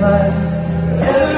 outside.